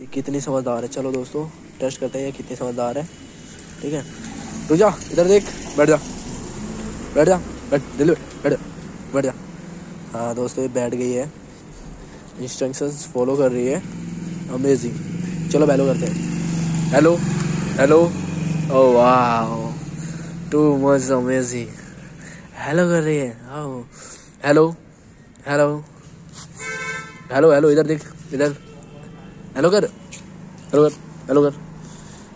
ये कितनी समझदार है। चलो दोस्तों टेस्ट करते हैं ये कितनी समझदार है। ठीक है? रुक जा, इधर देख, बैठ जा। बैठ जा, बैठ, दिल बैठ जा बैठ जा। हाँ दोस्तों, ये बैठ गई है। इंस्ट्रक्शंस फॉलो कर रही है। अमेजिंग चलो बैलो करते हैं। हेलो हेलो ओ वाह टू मच अमेजिंग हेलो कर रही है। हेलो हेलो हेलो हेलो इधर देख, इधर। हेलो कर हेलो कर हेलो कर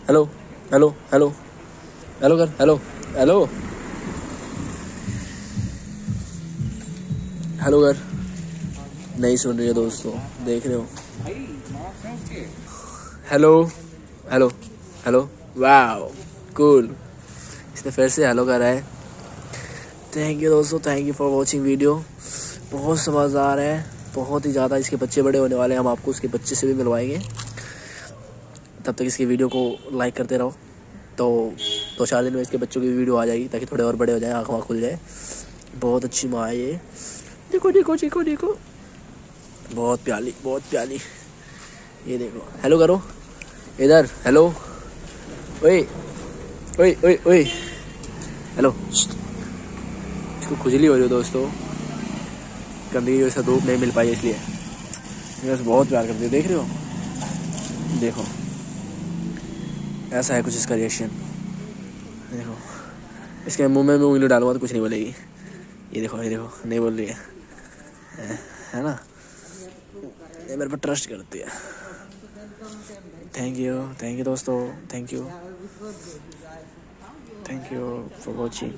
हेलो हेलो हेलो हेलो कर हेलो हेलो हेलो कर नहीं सुन रही है दोस्तों. देख रहे हो. Hello hello hello wow cool इसने फिर से हेलो करा है. थैंक यू दोस्तों. Thank you for watching video बहुत समझदार है. बहुत ही ज़्यादा इसके बच्चे बड़े होने वाले हैं। हम आपको उसके बच्चे से भी मिलवाएँगे। तब तक इसकी वीडियो को लाइक करते रहो। तो दो चार दिन में इसके बच्चों की वीडियो आ जाएगी, ताकि थोड़े और बड़े हो जाए आँख खुल जाए। बहुत अच्छी माँ है ये। देखो देखो देखो देखो। बहुत प्याली बहुत प्याली ये देखो। हेलो करो। इधर हेलो ओए ओए ओए ओए। हेलो इसको खुजली हो रही हो दोस्तों। गंदगी की वजह से धूप नहीं मिल पाई इसलिए। बस बहुत प्यार करती है। देख रहे हो? देखो। ऐसा है कुछ इसका रिएक्शन देखो। इसके मुँह में मैं उंगली डालूँगा तो कुछ नहीं बोलेगी। ये देखो ये देखो। नहीं बोल रही है। है ना? ये मेरे पर ट्रस्ट करती है। थैंक यू थैंक यू दोस्तों। Thank you thank you for watching